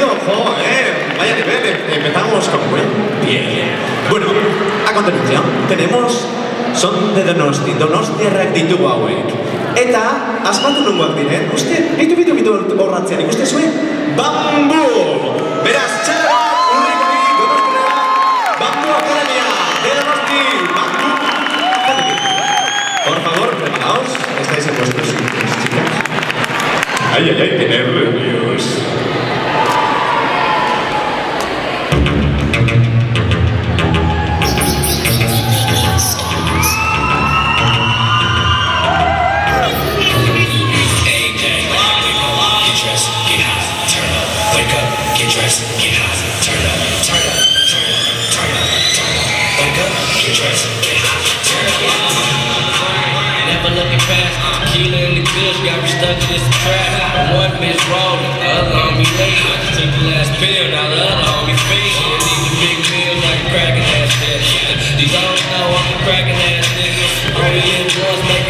salido, ojo, eh, vaya nivel, em- empezamos con muy bien. Bueno, a continuación tenemos son de Donosti, Donostia Reaktitu hauek. Eta, asmatu nungoak diren, uste, bitu bitu bitu horratzen, ikuste zuen, bambu! Beraz, txara, urrikori, Donostia, bambu akademia, de Donosti, bambu. Por favor, preparaos, estáis en vuestros sitios, chicas. Ay, ay, ay, qué nervios. Get hot, turn up, turn up, turn up, turn up, turn up, get dressed, get hot, turn up. Never looking the tequila and the kush got me stuck in this trap. One miss rolling, the other on me late. Took the last pill, now the other on me. These big pills like cracking ass nigga. These always know I'm cracking ass nigga. Only in ones make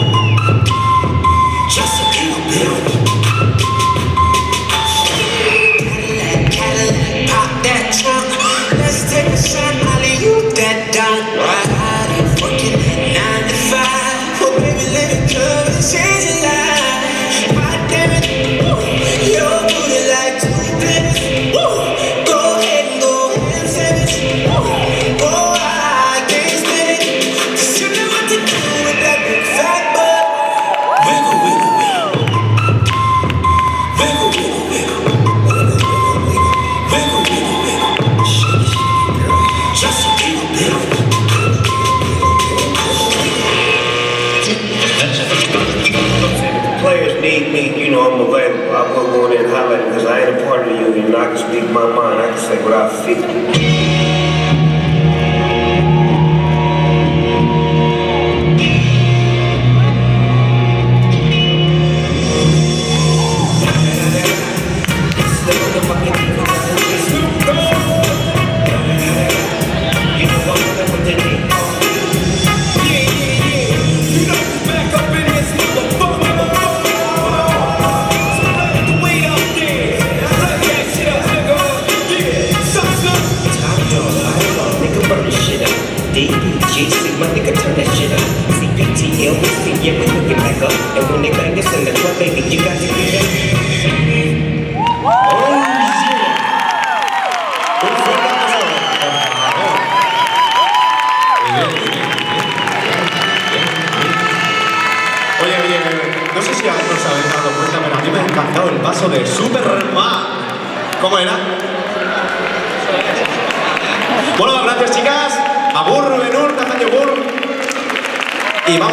Players need me, you know, I'm available. I will go in there and at them because I ain't a part of the union. I can speak my mind. I can say what I feel. No sé si aún no os habéis dado cuenta, a mí me ha encantado el paso de Superman. ¿Cómo era? Bueno, gracias chicas. Agur, Benur, Tajan Yogur. Y vamos.